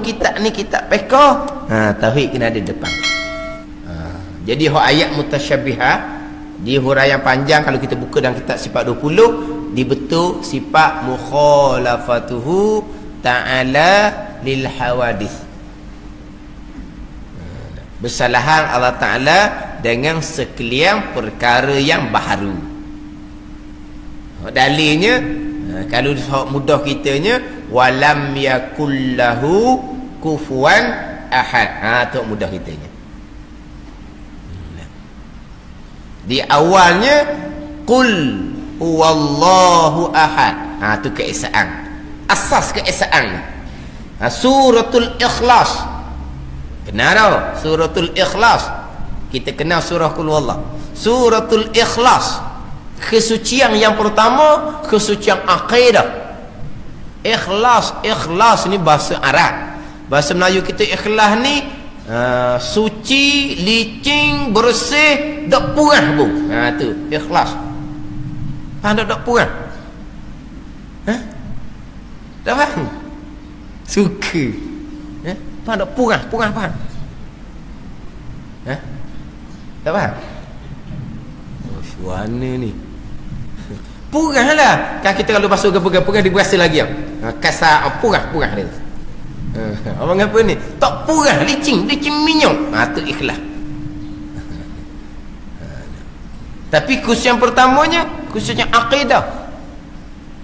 kitab ni kitab peka ha tauhid kena ada depan. Ha, jadi ayat mutasyabihah di huraian panjang kalau kita buka dalam kitab sifat 20 dibetul sifat mukhalafatuhu ta'ala lil hawadith bersalahan Allah Ta'ala dengan sekalian perkara yang baharu. Dalilnya ha, kalau mudah kitanya walam yakullahu kufuan ahad ha tu mudah kitanya di awalnya qul huwallahu ahad ha tu keesaan asas keesaan ha, suratul ikhlas tau? Suratul Ikhlas. Kita kenal surah Qul Wallah. Suratul Ikhlas. Kesucian yang pertama, kesucian akidah. Ikhlas, ikhlas ni bahasa Arab. Bahasa Melayu kita ikhlas ni uh, suci, licin, bersih, tak purah pun. Ha tu, ikhlas. Tak tak purah? Ha? Tak faham? Suka. Faham tak? Purah, purah faham? Ha? Tak faham? Oh, ni? Purah lah. Kan kita kalau basuh gepur-gepur dia berasa lagi. Ha, kasar, oh, purah, purah dia. Ha, abang apa ni? Tak purah, licin, licin minyak. Ha, tu ikhlas. Tapi khusus yang pertamanya, khususnya akidah.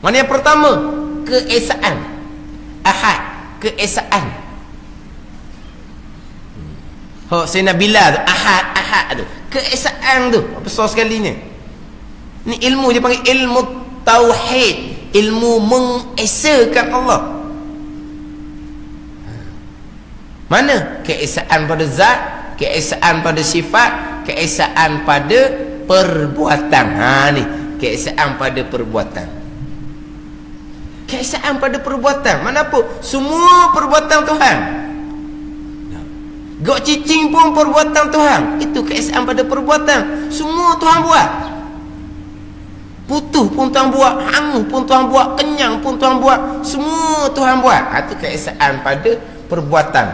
Mana yang pertama? Keesaan. Ahad. Keesaan. Oh, Sayyidina Bilal tu, ahad, ahad tu. Keesaan tu. Besar sekali ni. Ni ilmu dia panggil ilmu tauhid. Ilmu mengesakan Allah. Mana? Keesaan pada zat, keesaan pada sifat, keesaan pada perbuatan. Ha ni, keesaan pada perbuatan. Keesaan pada perbuatan. Mana apa? Semua perbuatan Tuhan. Gok cicing pun perbuatan Tuhan. Itu keesaan pada perbuatan. Semua Tuhan buat. Putuh pun Tuhan buat. Hangu pun Tuhan buat. Kenyang pun Tuhan buat. Semua Tuhan buat. Itu keesaan pada perbuatan.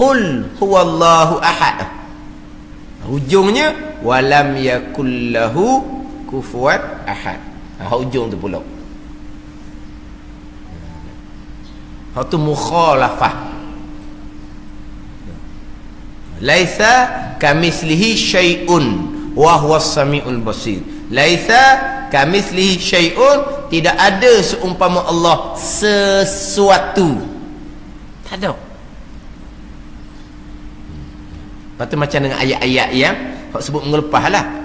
Qul huwallahu ahad. Hujungnya. Walam yakullahu kufuat ahad. Ha, hujung tu pula. Itu mukhalafah laisa kamislihi syai'un wa huwa samiul basir laisa kamislihi syai'un tidak ada seumpama Allah sesuatu. Tak ada. Lepas tu macam dengan ayat-ayat yang sebut mengelepah lah